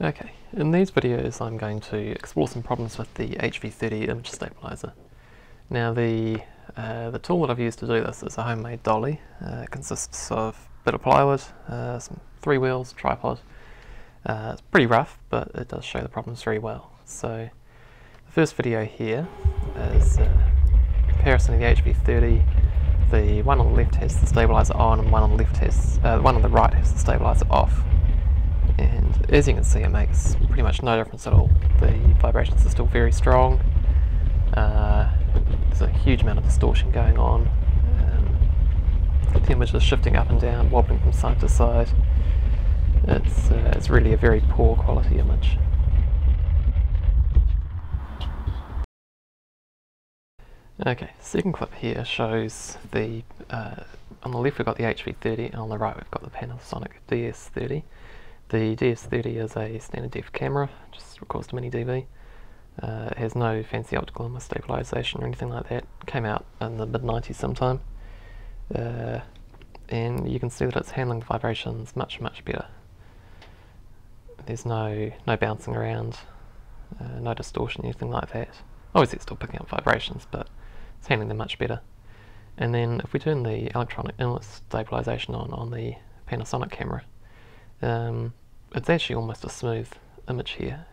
Okay, in these videos I'm going to explore some problems with the HV30 image stabilizer. Now the uh, the tool that I've used to do this is a homemade dolly. Uh, it consists of a bit of plywood, uh, some three wheels, tripod. Uh, it's pretty rough, but it does show the problems very well. So the first video here is a comparison of the HV30. The one on the left has the stabilizer on, and one on the left has uh, the one on the right has the stabilizer off and as you can see it makes pretty much no difference at all. The vibrations are still very strong, uh, there's a huge amount of distortion going on, um, the image is shifting up and down, wobbling from side to side. It's, uh, it's really a very poor quality image. Okay, second clip here shows the, uh, on the left we've got the HV30 and on the right we've got the Panasonic DS30. The DS30 is a standard def camera, just records to mini DV. Uh, it has no fancy optical image stabilization or anything like that. Came out in the mid 90s sometime. Uh, and you can see that it's handling vibrations much, much better. There's no, no bouncing around, uh, no distortion, anything like that. Obviously it's still picking up vibrations, but it's handling them much better. And then if we turn the electronic inlet stabilization on on the Panasonic camera, um, it's actually almost a smooth image here.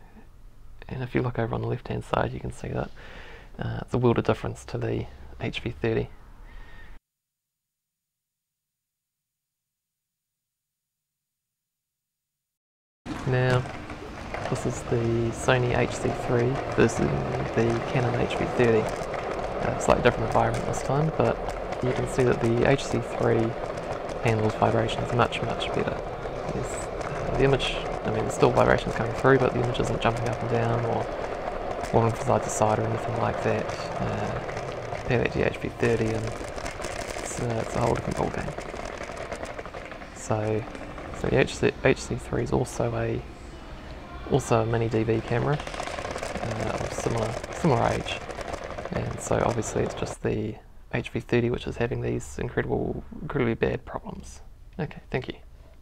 And if you look over on the left hand side you can see that uh, it's a world of difference to the HV30. Now this is the Sony HC3 versus the Canon HV30. Uh, slightly different environment this time but you can see that the HC3 handles vibrations much much better. Uh, the image, I mean, there's still vibrations coming through, but the image isn't jumping up and down or wobbling from side to side or anything like that. Uh, compare that to the HV30 and it's, uh, it's a whole different ballgame. So, so the HC, HC3 is also a also a mini DV camera uh, of similar similar age, and so obviously it's just the HV30 which is having these incredible incredibly bad problems. Okay, thank you.